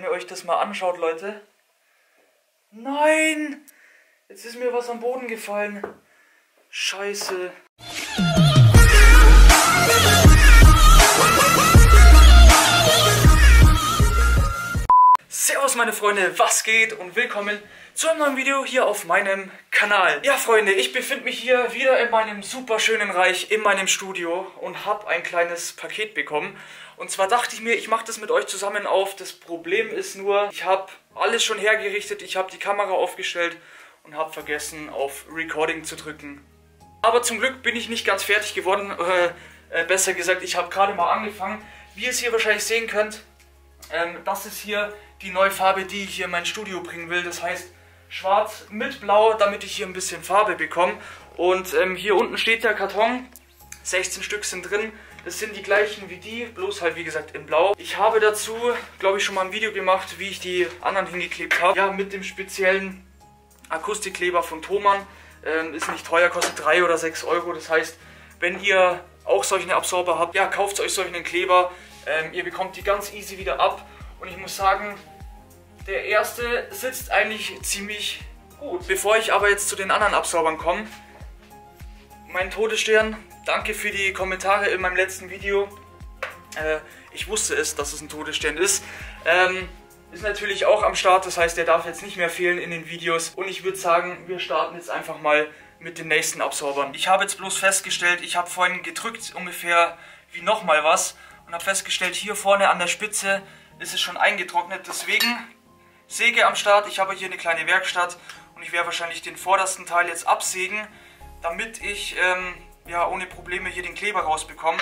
Wenn ihr euch das mal anschaut, Leute. Nein! Jetzt ist mir was am Boden gefallen. Scheiße. Servus meine Freunde, was geht und willkommen zu einem neuen Video hier auf meinem Kanal. Ja Freunde, ich befinde mich hier wieder in meinem super schönen Reich, in meinem Studio und habe ein kleines Paket bekommen. Und zwar dachte ich mir, ich mache das mit euch zusammen auf. Das Problem ist nur, ich habe alles schon hergerichtet, ich habe die Kamera aufgestellt und habe vergessen auf Recording zu drücken. Aber zum Glück bin ich nicht ganz fertig geworden, äh, äh, besser gesagt, ich habe gerade mal angefangen. Wie ihr es hier wahrscheinlich sehen könnt, ähm, das ist hier die neue Farbe, die ich hier in mein Studio bringen will. Das heißt schwarz mit blau, damit ich hier ein bisschen Farbe bekomme. Und ähm, hier unten steht der Karton, 16 Stück sind drin. Das sind die gleichen wie die, bloß halt wie gesagt in blau. Ich habe dazu, glaube ich, schon mal ein Video gemacht, wie ich die anderen hingeklebt habe. Ja, mit dem speziellen Akustikkleber von Thomann. Ähm, ist nicht teuer, kostet 3 oder 6 Euro. Das heißt, wenn ihr auch solche Absorber habt, ja, kauft euch solchen Kleber. Ähm, ihr bekommt die ganz easy wieder ab. Und ich muss sagen, der erste sitzt eigentlich ziemlich gut. Bevor ich aber jetzt zu den anderen Absorbern komme, mein Todesstern, danke für die Kommentare in meinem letzten Video. Äh, ich wusste es, dass es ein Todesstern ist. Ähm, ist natürlich auch am Start, das heißt, der darf jetzt nicht mehr fehlen in den Videos. Und ich würde sagen, wir starten jetzt einfach mal mit den nächsten Absorbern. Ich habe jetzt bloß festgestellt, ich habe vorhin gedrückt ungefähr wie nochmal was und habe festgestellt, hier vorne an der Spitze ist es schon eingetrocknet. Deswegen Säge am Start. Ich habe hier eine kleine Werkstatt und ich werde wahrscheinlich den vordersten Teil jetzt absägen, damit ich ähm, ja, ohne Probleme hier den Kleber rausbekomme.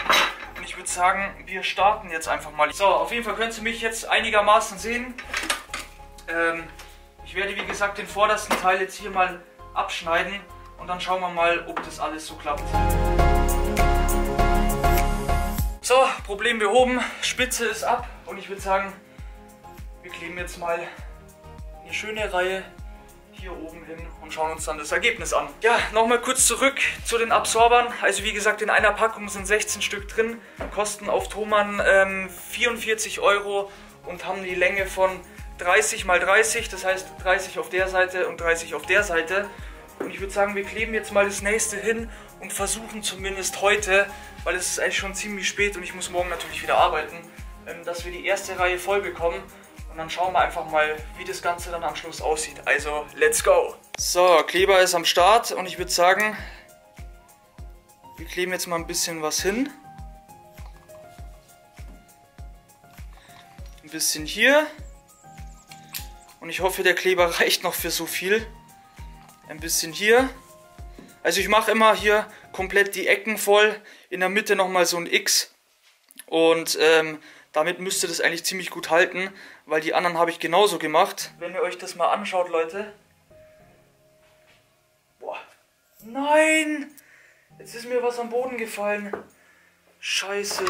Und ich würde sagen, wir starten jetzt einfach mal. So, auf jeden Fall könnt ihr mich jetzt einigermaßen sehen. Ähm, ich werde wie gesagt den vordersten Teil jetzt hier mal abschneiden und dann schauen wir mal, ob das alles so klappt. So, Problem behoben, Spitze ist ab und ich würde sagen, wir kleben jetzt mal eine schöne Reihe hier oben hin und schauen uns dann das Ergebnis an. Ja, nochmal kurz zurück zu den Absorbern. Also wie gesagt, in einer Packung sind 16 Stück drin, kosten auf Thomann ähm, 44 Euro und haben die Länge von 30 mal 30, das heißt 30 auf der Seite und 30 auf der Seite. Und ich würde sagen, wir kleben jetzt mal das nächste hin und versuchen zumindest heute, weil es ist eigentlich schon ziemlich spät und ich muss morgen natürlich wieder arbeiten, ähm, dass wir die erste Reihe voll bekommen. Dann schauen wir einfach mal, wie das Ganze dann am Schluss aussieht. Also, let's go! So, Kleber ist am Start und ich würde sagen, wir kleben jetzt mal ein bisschen was hin. Ein bisschen hier. Und ich hoffe, der Kleber reicht noch für so viel. Ein bisschen hier. Also ich mache immer hier komplett die Ecken voll. In der Mitte nochmal so ein X. Und ähm, damit müsste das eigentlich ziemlich gut halten, weil die anderen habe ich genauso gemacht. Wenn ihr euch das mal anschaut, Leute. Boah. Nein! Jetzt ist mir was am Boden gefallen. Scheiße.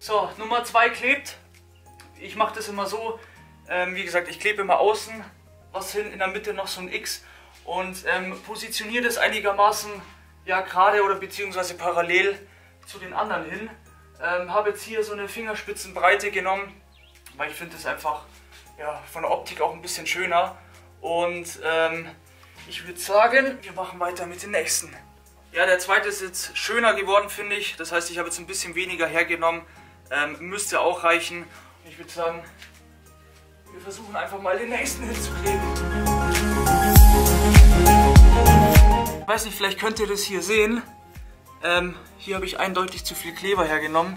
So, Nummer 2 klebt. Ich mache das immer so. Ähm, wie gesagt, ich klebe immer außen was hin, in der Mitte noch so ein X und ähm, positioniere das einigermaßen ja gerade oder beziehungsweise parallel zu den anderen hin. Ähm, habe jetzt hier so eine Fingerspitzenbreite genommen, weil ich finde es einfach ja, von der Optik auch ein bisschen schöner. Und ähm, ich würde sagen, wir machen weiter mit den nächsten. Ja, der zweite ist jetzt schöner geworden, finde ich. Das heißt, ich habe jetzt ein bisschen weniger hergenommen. Ähm, müsste auch reichen. Ich würde sagen, wir versuchen einfach mal den nächsten hinzukleben. Ich weiß nicht, vielleicht könnt ihr das hier sehen. Ähm, hier habe ich eindeutig zu viel Kleber hergenommen.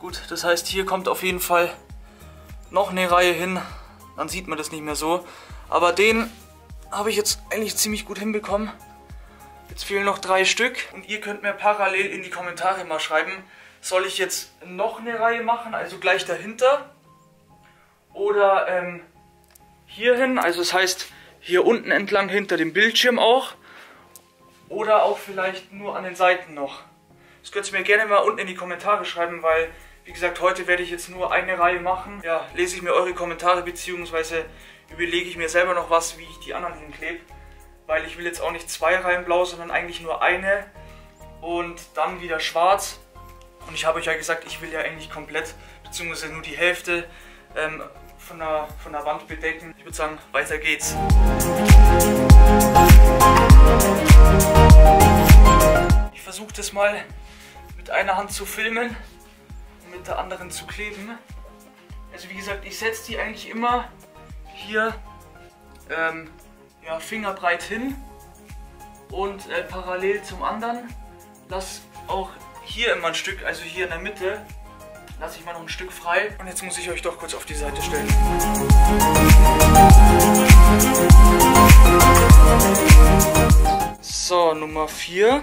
Gut, das heißt, hier kommt auf jeden Fall noch eine Reihe hin. Dann sieht man das nicht mehr so. Aber den habe ich jetzt eigentlich ziemlich gut hinbekommen. Jetzt fehlen noch drei Stück. Und ihr könnt mir parallel in die Kommentare mal schreiben, soll ich jetzt noch eine Reihe machen, also gleich dahinter? Oder ähm, hierhin, also das heißt, hier unten entlang hinter dem Bildschirm auch. Oder auch vielleicht nur an den Seiten noch. Das könnt ihr mir gerne mal unten in die Kommentare schreiben, weil, wie gesagt, heute werde ich jetzt nur eine Reihe machen. Ja, lese ich mir eure Kommentare, beziehungsweise überlege ich mir selber noch was, wie ich die anderen hinklebe. Weil ich will jetzt auch nicht zwei Reihen blau, sondern eigentlich nur eine. und dann wieder schwarz. Und ich habe euch ja gesagt, ich will ja eigentlich komplett, beziehungsweise nur die Hälfte ähm, von, der, von der Wand bedecken. Ich würde sagen, weiter geht's. Ich versuche das mal mit einer Hand zu filmen und mit der anderen zu kleben. Also wie gesagt, ich setze die eigentlich immer hier ähm, ja, fingerbreit hin und äh, parallel zum anderen. Lass auch hier immer ein Stück, also hier in der Mitte, lasse ich mal noch ein Stück frei. Und jetzt muss ich euch doch kurz auf die Seite stellen. So, Nummer 4.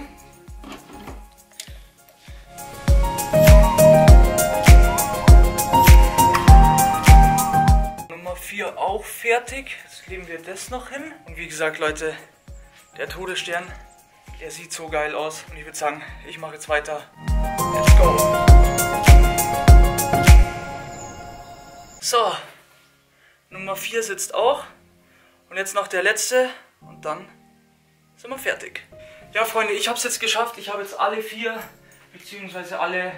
Nummer 4 auch fertig. Jetzt kleben wir das noch hin. Und wie gesagt, Leute, der Todesstern, der sieht so geil aus. Und ich würde sagen, ich mache jetzt weiter. Let's go. So, Nummer 4 sitzt auch. Und jetzt noch der letzte. Und dann sind wir fertig. Ja, Freunde, ich habe es jetzt geschafft. Ich habe jetzt alle vier, beziehungsweise alle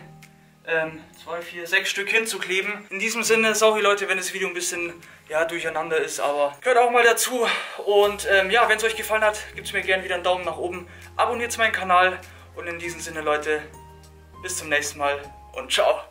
ähm, zwei, vier, sechs Stück hinzukleben. In diesem Sinne, sorry Leute, wenn das Video ein bisschen ja, durcheinander ist, aber gehört auch mal dazu. Und ähm, ja, wenn es euch gefallen hat, gebt mir gerne wieder einen Daumen nach oben. Abonniert meinen Kanal und in diesem Sinne, Leute, bis zum nächsten Mal und ciao.